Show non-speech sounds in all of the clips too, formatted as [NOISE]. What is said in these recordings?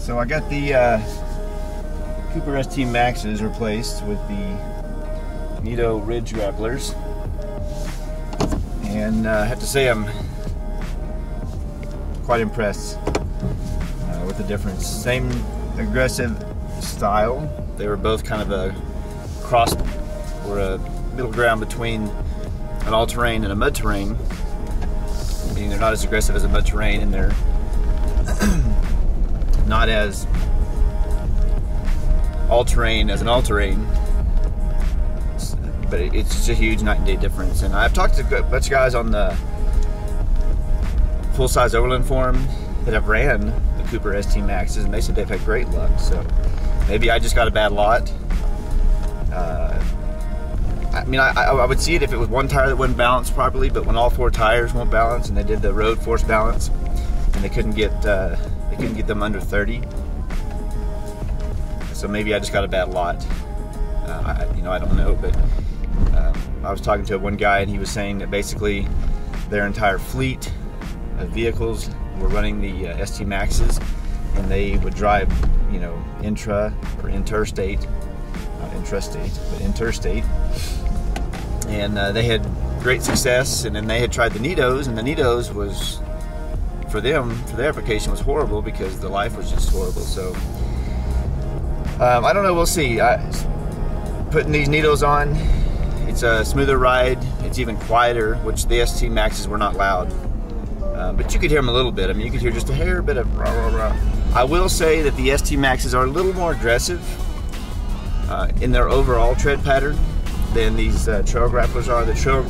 So I got the uh, Cooper ST Maxes replaced with the Nitto Ridge Grapplers. And uh, I have to say I'm quite impressed uh, with the difference. Same aggressive style. They were both kind of a cross or a middle ground between an all-terrain and a mud terrain. Meaning they're not as aggressive as a mud terrain and they're not as all-terrain as an all-terrain but it's just a huge night and day difference. And I've talked to a bunch of guys on the full-size overland forum that have ran the Cooper ST Maxes and they said they've had great luck. So maybe I just got a bad lot. Uh, I mean I, I would see it if it was one tire that wouldn't balance properly but when all four tires won't balance and they did the road force balance and they couldn't get uh, couldn't get them under 30 so maybe I just got a bad lot. Uh, I, you know, I don't know, but um, I was talking to one guy and he was saying that basically their entire fleet of vehicles were running the uh, ST Maxes and they would drive, you know, intra or interstate, not intrastate, but interstate. And uh, they had great success and then they had tried the Nittos and the Nittos was, for them, for their application was horrible because the life was just horrible. So um, I don't know. We'll see. I, putting these Nittos on, it's a smoother ride. It's even quieter, which the ST Maxes were not loud. Uh, but you could hear them a little bit. I mean, you could hear just a hair bit of rah, rah, rah. I will say that the ST Maxes are a little more aggressive uh, in their overall tread pattern than these uh, trail grapplers are. The trail,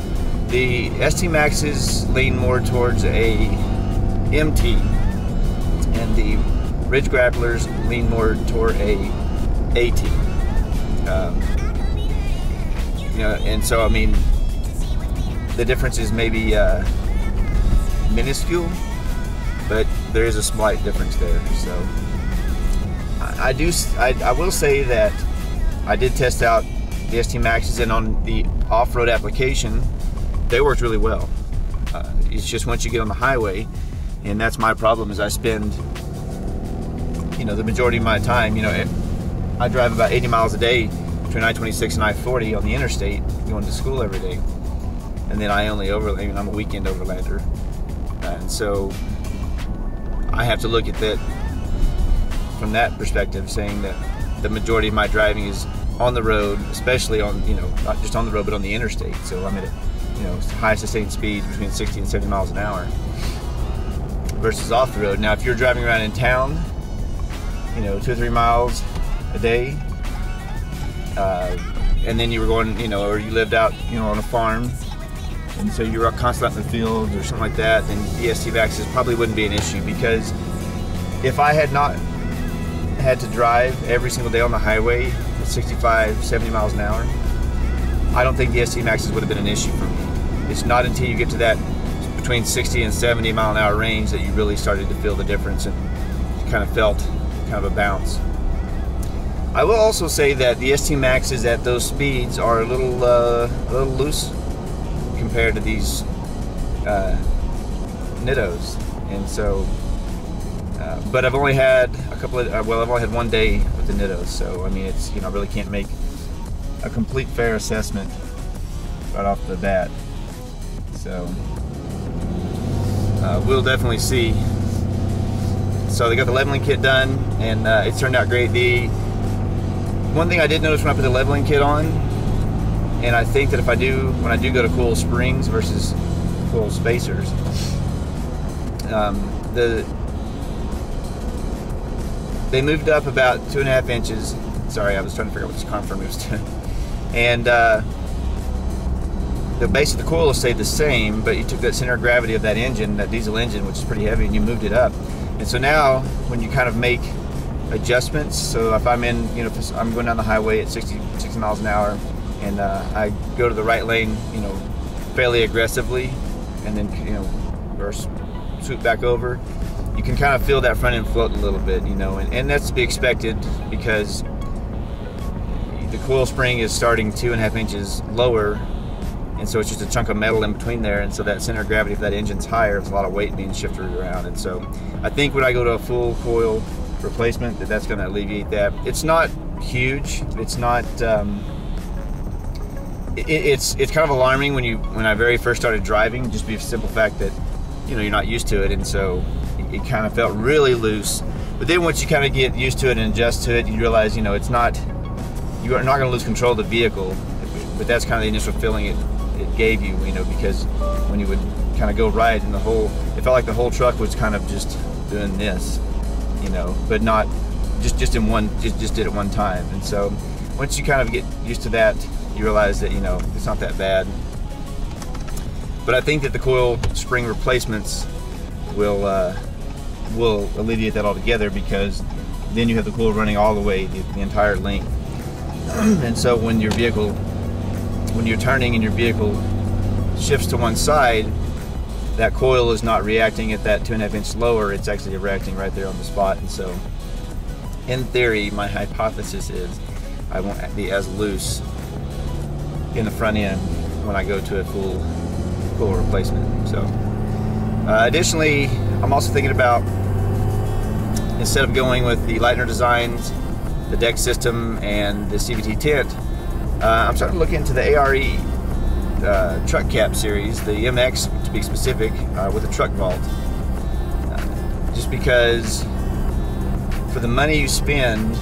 the ST Maxes lean more towards a MT, and the Ridge grapplers lean more toward a AT. Um, you know, and so I mean, the difference is maybe uh, minuscule, but there is a slight difference there. So I, I do, I, I, will say that I did test out the ST Maxes, and on the off-road application, they worked really well. Uh, it's just once you get on the highway, and that's my problem is I spend, you know, the majority of my time, you know I drive about 80 miles a day between I-26 and I-40 on the interstate going to school every day. And then I only overland, I'm a weekend overlander. And so I have to look at that from that perspective, saying that the majority of my driving is on the road, especially on, you know, not just on the road, but on the interstate. So I'm at, you know, high sustained speeds between 60 and 70 miles an hour versus off the road. Now, if you're driving around in town, you know, two or three miles, a day. Uh, and then you were going, you know, or you lived out, you know, on a farm, and so you were constantly in the fields or something like that, then EST Maxes probably wouldn't be an issue because if I had not had to drive every single day on the highway at 65, 70 miles an hour, I don't think the ST Maxes would have been an issue for me. It's not until you get to that between 60 and 70 mile an hour range that you really started to feel the difference and kind of felt kind of a bounce. I will also say that the ST Maxes at those speeds are a little uh, a little loose compared to these uh, Nittos, and so. Uh, but I've only had a couple of uh, well, I've only had one day with the Nittos, so I mean, it's you know, I really can't make a complete fair assessment right off the bat. So uh, we'll definitely see. So they got the leveling kit done, and uh, it's turned out great. The one thing I did notice when I put the leveling kit on, and I think that if I do, when I do go to coil springs versus coil spacers, um, the they moved up about two and a half inches. Sorry, I was trying to figure out what this confer moves to. [LAUGHS] And uh, the base of the coil stayed the same, but you took that center of gravity of that engine, that diesel engine, which is pretty heavy, and you moved it up. And so now, when you kind of make adjustments. So if I'm in, you know, I'm going down the highway at 60, 60 miles an hour, and uh, I go to the right lane, you know, fairly aggressively, and then you know, or swoop back over, you can kind of feel that front end float a little bit, you know, and, and that's to be expected because the coil spring is starting two and a half inches lower and so it's just a chunk of metal in between there and so that center of gravity for that engine's higher there's a lot of weight being shifted around and so I think when I go to a full coil replacement, that that's going to alleviate that. It's not huge. It's not. Um, it, it's it's kind of alarming when you when I very first started driving, just be the simple fact that you know you're not used to it, and so it, it kind of felt really loose. But then once you kind of get used to it and adjust to it, you realize you know it's not you are not going to lose control of the vehicle. But that's kind of the initial feeling it it gave you, you know, because when you would kind of go right and the whole it felt like the whole truck was kind of just doing this, you know, but not just just in one just just did it one time. And so once you kind of get used to that, you realize that you know it's not that bad. But I think that the coil spring replacements will uh, will alleviate that altogether because then you have the coil running all the way the, the entire length. [CLEARS THROAT] and so when your vehicle when you're turning and your vehicle shifts to one side, that coil is not reacting at that two and a half inch lower. It's actually reacting right there on the spot. And so, in theory, my hypothesis is I won't be as loose in the front end when I go to a full full replacement. So, uh, additionally, I'm also thinking about instead of going with the Leitner designs, the deck system, and the CVT tent, uh, I'm starting to look into the ARE uh, truck cap series, the MX to be specific, uh, with a truck vault. Uh, just because for the money you spend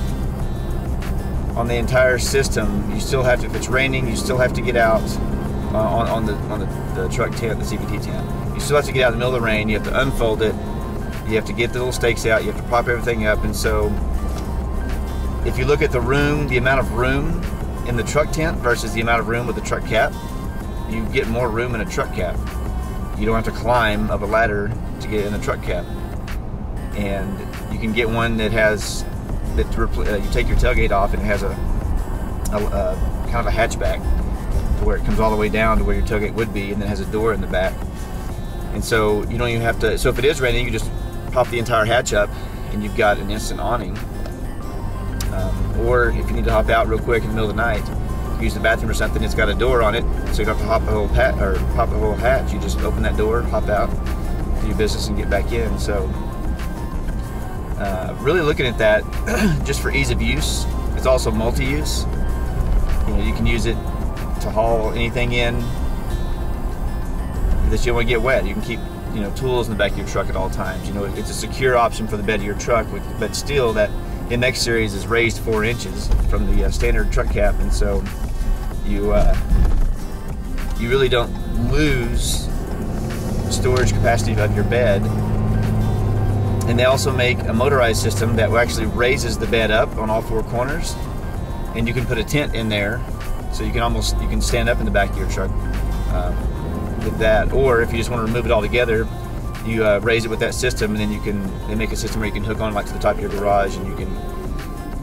on the entire system, you still have to, if it's raining, you still have to get out uh, on, on, the, on the, the truck tent, the CVT tent. You still have to get out in the middle of the rain, you have to unfold it, you have to get the little stakes out, you have to prop everything up, and so if you look at the room, the amount of room in the truck tent versus the amount of room with the truck cap, you get more room in a truck cap. You don't have to climb up a ladder to get in the truck cap. And you can get one that has, that uh, you take your tailgate off and it has a, a, a, kind of a hatchback to where it comes all the way down to where your tailgate would be and then has a door in the back. And so you don't even have to, so if it is raining, you just pop the entire hatch up and you've got an instant awning um, or if you need to hop out real quick in the middle of the night, use the bathroom or something, it's got a door on it, so you don't have to hop the whole pat or pop the whole hatch. You just open that door, hop out, do your business, and get back in. So, uh, really looking at that [CLEARS THROAT] just for ease of use. It's also multi-use. You know, you can use it to haul anything in that you want to get wet. You can keep you know tools in the back of your truck at all times. You know, it's a secure option for the bed of your truck, but still that MX series is raised four inches from the uh, standard truck cap, and so you uh, you really don't lose storage capacity of your bed. And they also make a motorized system that actually raises the bed up on all four corners, and you can put a tent in there, so you can almost you can stand up in the back of your truck uh, with that. Or if you just want to remove it all together, you uh, raise it with that system, and then you can they make a system where you can hook on like to the top of your garage, and you can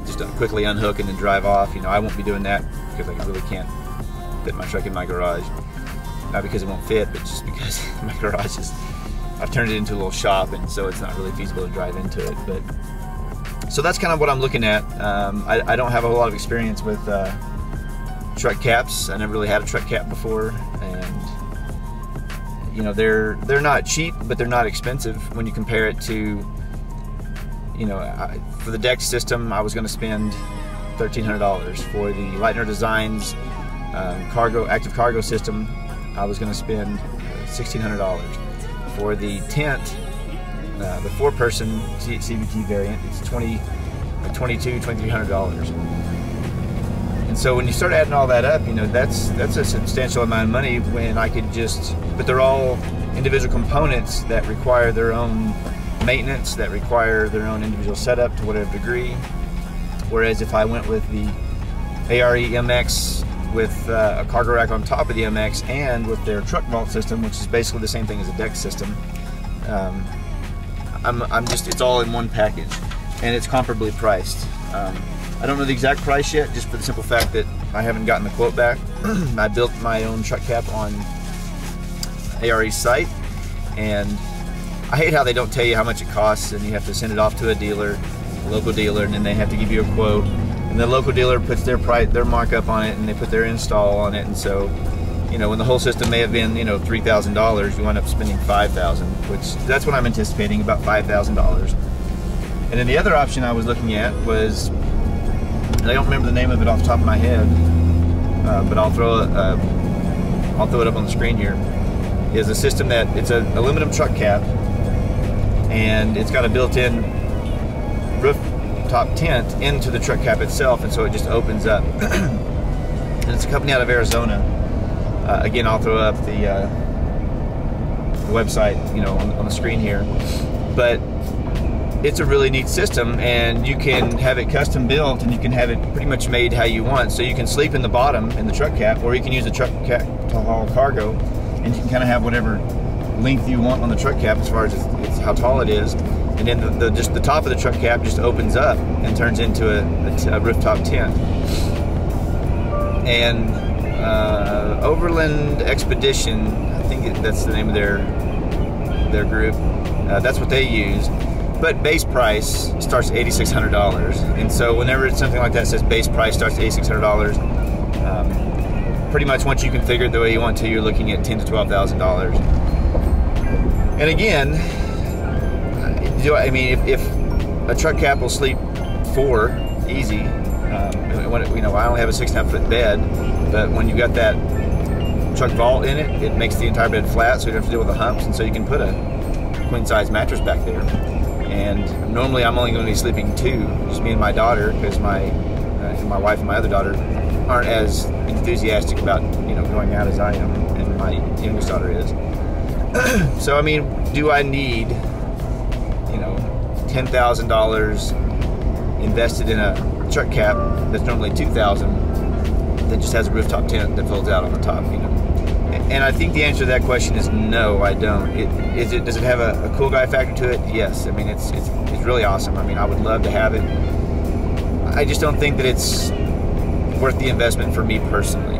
just uh, quickly unhook and then drive off. You know, I won't be doing that because I really can't fit my truck in my garage. Not because it won't fit, but just [LAUGHS] because my garage is I've turned it into a little shop, and so it's not really feasible to drive into it. But so that's kind of what I'm looking at. Um, I, I, don't have a whole lot of experience with uh, truck caps. I never really had a truck cap before, you know they're they're not cheap, but they're not expensive when you compare it to you know I, for the deck system. I was going to spend thirteen hundred dollars for the Leitner Designs um, cargo active cargo system. I was going to spend sixteen hundred dollars for the tent. Uh, the four-person CVT variant, it's 20, 22, 2300 dollars. And so when you start adding all that up, you know, that's that's a substantial amount of money when I could just but they're all individual components that require their own maintenance, that require their own individual setup to whatever degree. Whereas if I went with the ARE MX with uh, a cargo rack on top of the MX and with their truck vault system, which is basically the same thing as a deck system, um, I'm, I'm just, it's all in one package and it's comparably priced. Um, I don't know the exact price yet, just for the simple fact that I haven't gotten the quote back. [CLEARS THROAT] I built my own truck cap on ARE's site, and I hate how they don't tell you how much it costs, and you have to send it off to a dealer, a local dealer, and then they have to give you a quote. And the local dealer puts their price, their markup on it, and they put their install on it, and so you know, when the whole system may have been, you know, three thousand dollars, you wind up spending five thousand, which that's what I'm anticipating, about five thousand dollars. And then the other option I was looking at was, I don't remember the name of it off the top of my head, uh, but I'll throw it, uh, I'll throw it up on the screen here. Is a system that it's an aluminum truck cab, and it's got a built-in rooftop tent into the truck cab itself, and so it just opens up. [CLEARS THROAT] and it's a company out of Arizona. Uh, again, I'll throw up the, uh, the website, you know, on, on the screen here, but it's a really neat system and you can have it custom built and you can have it pretty much made how you want. So you can sleep in the bottom in the truck cap or you can use the truck cap to haul cargo and you can kind of have whatever length you want on the truck cap as far as it's, it's how tall it is. And then the, the, just the top of the truck cap just opens up and turns into a, rooftop tent. And uh, Overland Expedition I think that's the name of their their group. Uh, that's what they use but base price starts at $8,600. And so whenever it's something like that says base price starts at $8,600, um, pretty much once you configure it the way you want to, you're looking at ten to $12,000. And again, do I, I mean, if, if, a truck cap will sleep four easy, um, when it, you know, I only have a six and a half foot bed, but when you got that truck vault in it, it makes the entire bed flat, so you don't have to deal with the humps, and so you can put a queen size mattress back there and normally I'm only going to be sleeping two, just me and my daughter, because my uh, my wife and my other daughter aren't as enthusiastic about you know going out as I am, and my youngest daughter is. [CLEARS THROAT] so I mean, do I need you know ten thousand dollars invested in a truck cap that's normally two thousand that just has a rooftop tent that folds out on the top, you know? And I think the answer to that question is no, I don't. It, is it, does it have a, a, cool guy factor to it? Yes. I mean, it's, it's, it's really awesome. I mean, I would love to have it. I just don't think that it's worth the investment for me personally.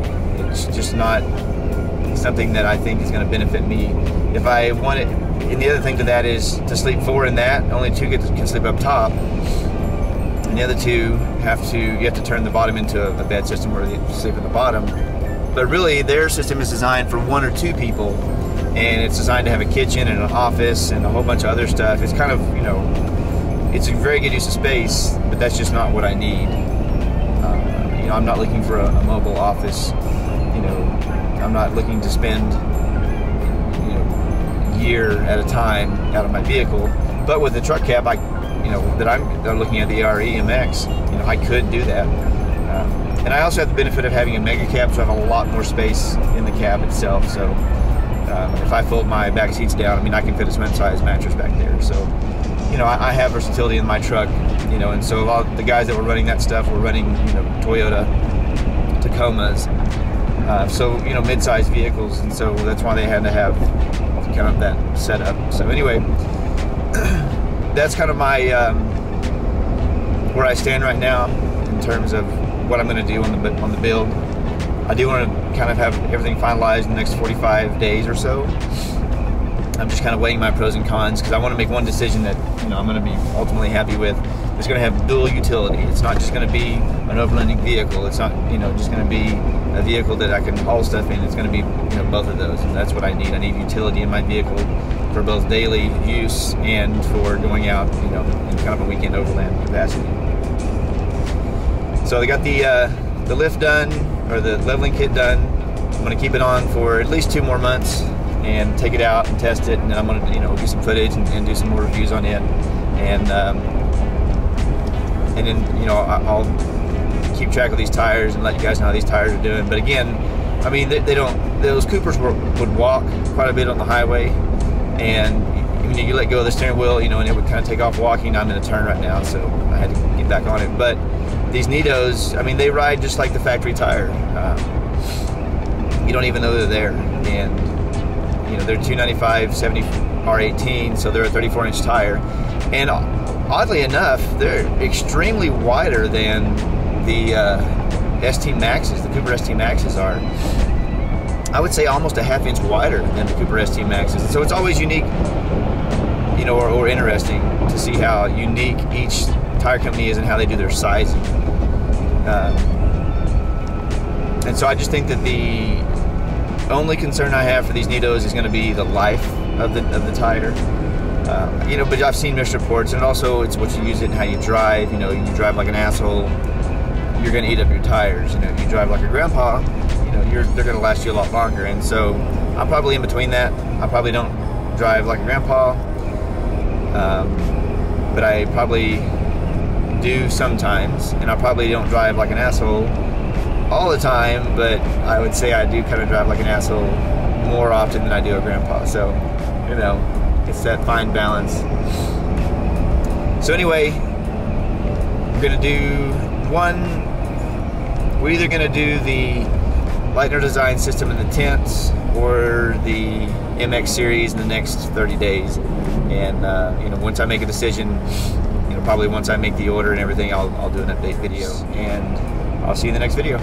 It's just not something that I think is going to benefit me. If I want it, and the other thing to that is to sleep four in that, only two get to, can sleep up top. And the other two have to, you have to turn the bottom into a, a bed system where they sleep at the bottom but really their system is designed for one or two people and it's designed to have a kitchen and an office and a whole bunch of other stuff. It's kind of, you know, it's a very good use of space, but that's just not what I need. Uh, you know, I'm not looking for a, a, mobile office. You know, I'm not looking to spend, you know, year at a time out of my vehicle. But with the truck cab, I, you know, that I'm, I'm looking at the ARE MX, you know, I could do that. Um, and I also have the benefit of having a mega cab, so I have a lot more space in the cab itself. So um, if I fold my back seats down, I mean, I can fit a cement size mattress back there. So, you know, I, I, have versatility in my truck, you know, and so a lot of the guys that were running that stuff were running, you know, Toyota Tacomas. Uh, so, you know, mid-sized vehicles, and so that's why they had to have kind of that setup. So anyway, [CLEARS THROAT] that's kind of my, um, where I stand right now in terms of what I'm going to do on the on the build. I do want to kind of have everything finalized in the next 45 days or so. I'm just kind of weighing my pros and cons because I want to make one decision that you know I'm going to be ultimately happy with. It's going to have dual utility. It's not just going to be an overlanding vehicle. It's not you know just going to be a vehicle that I can haul stuff in. It's going to be you know both of those, and that's what I need. I need utility in my vehicle for both daily use and for going out you know in kind of a weekend overland capacity. So they got the uh, the lift done or the leveling kit done. I'm gonna keep it on for at least two more months and take it out and test it, and then I'm gonna you know do some footage and, and do some more reviews on it, and um, and then you know I'll keep track of these tires and let you guys know how these tires are doing. But again, I mean they, they don't those Coopers were, would walk quite a bit on the highway, and you, you let go of the steering wheel, you know, and it would kind of take off walking. I'm in a turn right now, so I had to get back on it, but these Nittos, I mean, they ride just like the factory tire. Um, you don't even know they're there. And, you know, they're 295 70 R18, so they're a 34 inch tire. And oddly enough, they're extremely wider than the uh, ST Maxes, the Cooper ST Maxes are. I would say almost a half inch wider than the Cooper ST Maxes. So it's always unique, you know, or, or interesting to see how unique each tire company is and how they do their sizing. Uh, and so I just think that the only concern I have for these Nittos is going to be the life of the of the tire. Um, you know, but I've seen mixed reports, and also it's what you use it and how you drive. You know, you drive like an asshole, you're going to eat up your tires. You know, you drive like a grandpa, you know, you're, they're going to last you a lot longer. And so I'm probably in between that. I probably don't drive like a grandpa, um, but I probably do sometimes, and I probably don't drive like an asshole all the time. But I would say I do kind of drive like an asshole more often than I do a grandpa. So, you know, it's that fine balance. So anyway, we're gonna do one. We're either gonna do the Leitner design system in the tents or the MX series in the next 30 days. And uh, you know, once I make a decision, probably once I make the order and everything, I'll, I'll do an update video. And I'll see you in the next video.